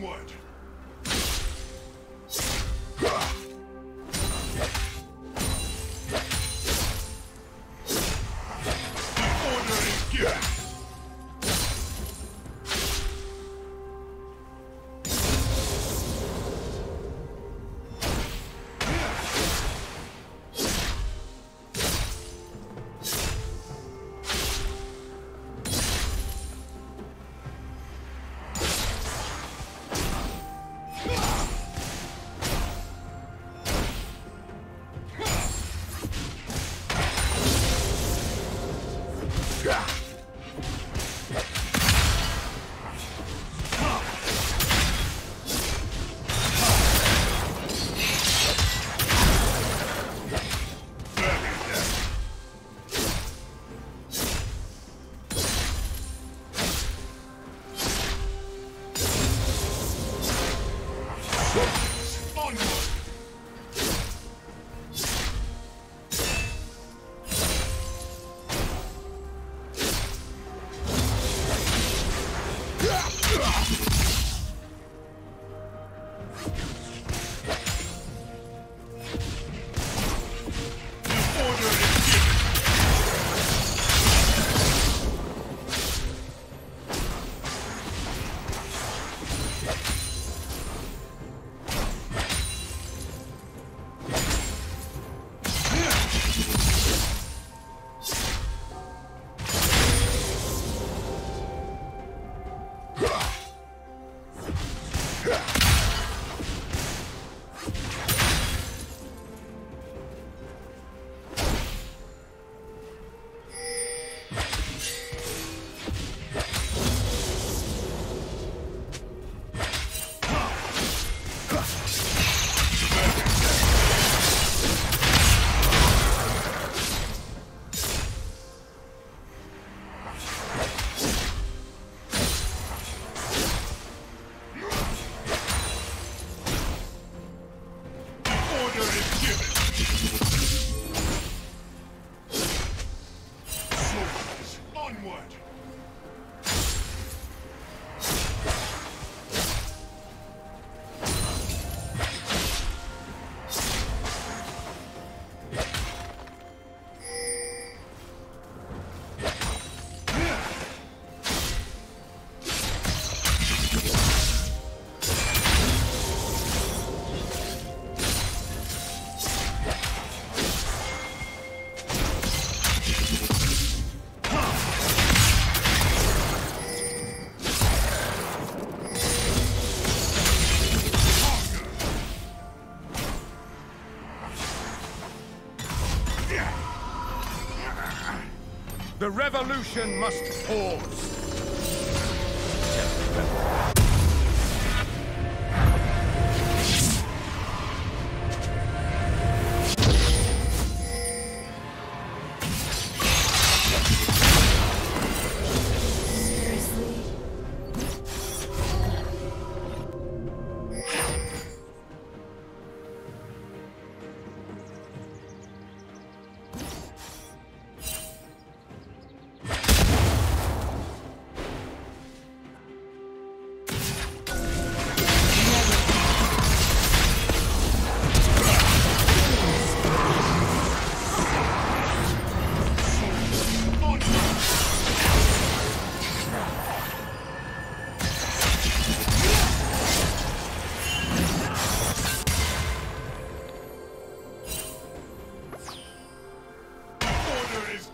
Inward! The revolution must pause.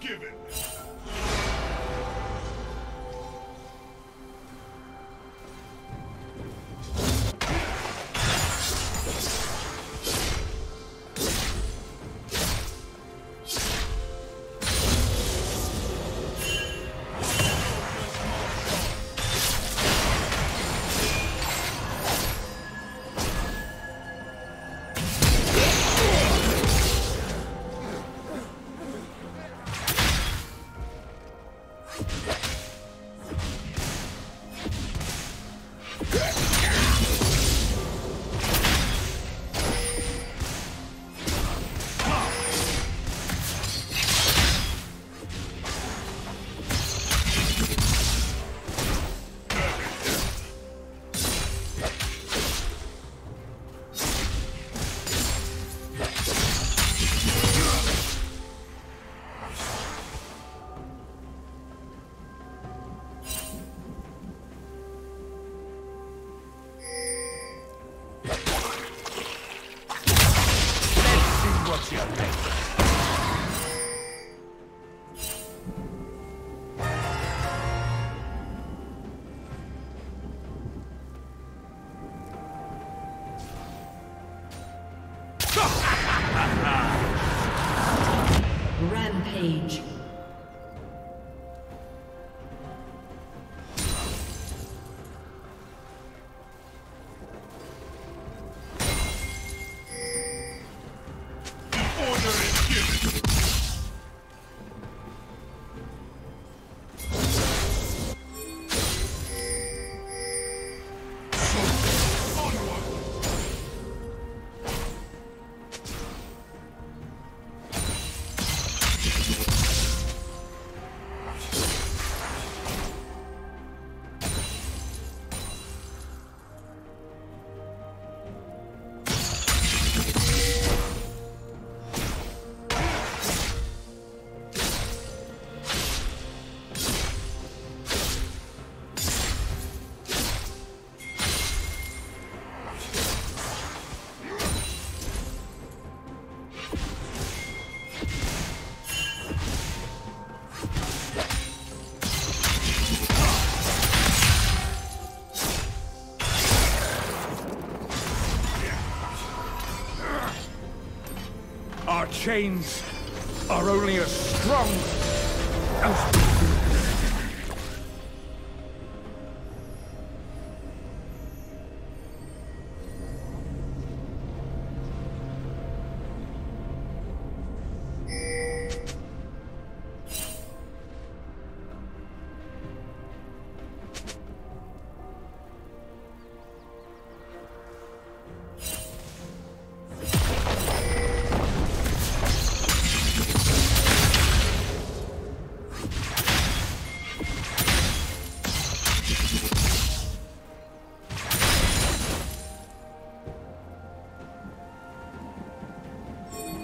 given. Rampage. Chains are only as strong as...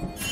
you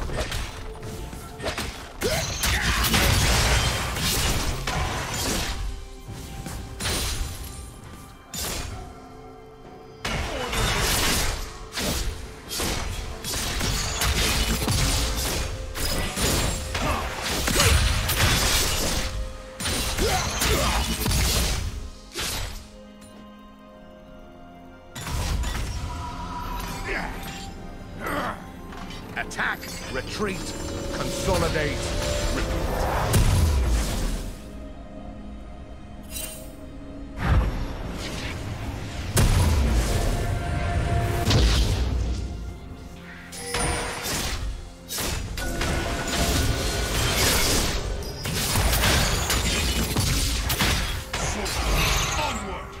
Attack, retreat, consolidate, repeat. Onward!